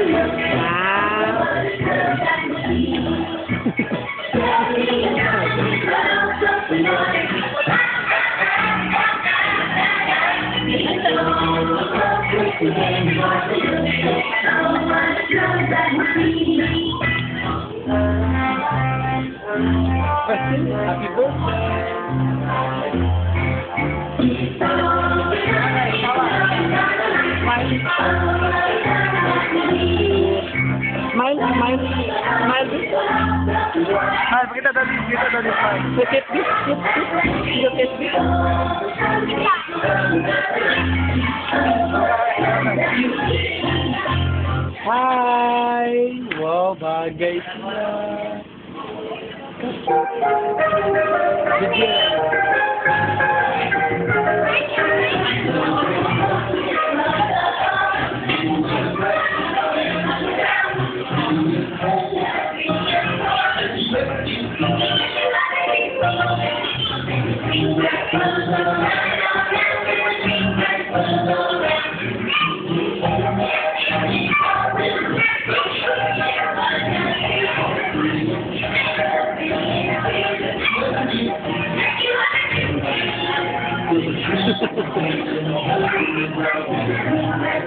Happy birthday. Smile, smile, smile. Smile, pakita dali, kita dali, smile. Look at this, look, look, look at this. Hi! Wow, bagay sila.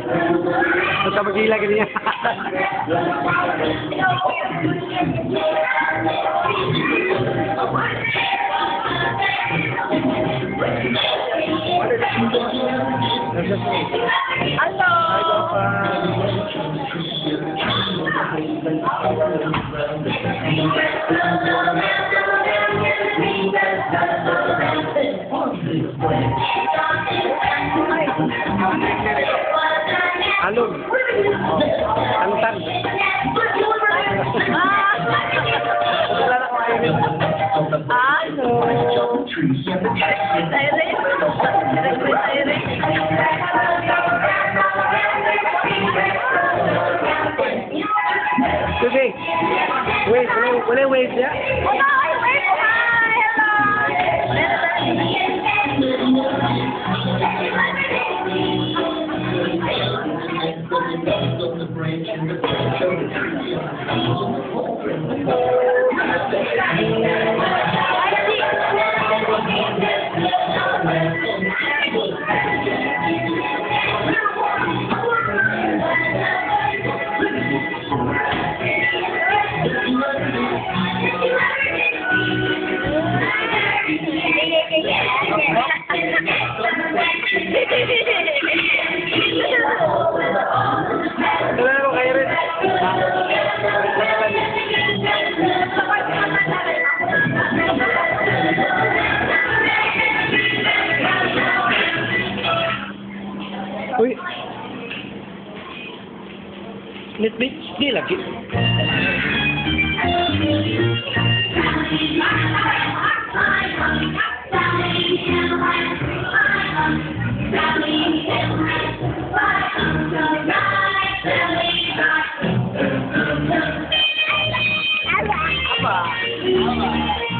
No está aquí la quería. ¡Aló! balon. Tantan. Ano? Tayo rin. Tayo rin. Sige. Wait, wait, wait, wait, yeah? Wala, ay, wait, hi, hello! Hello! Niya. Wala 你你你来去。Thank you.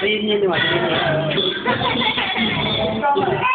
可以听见吗？捏以。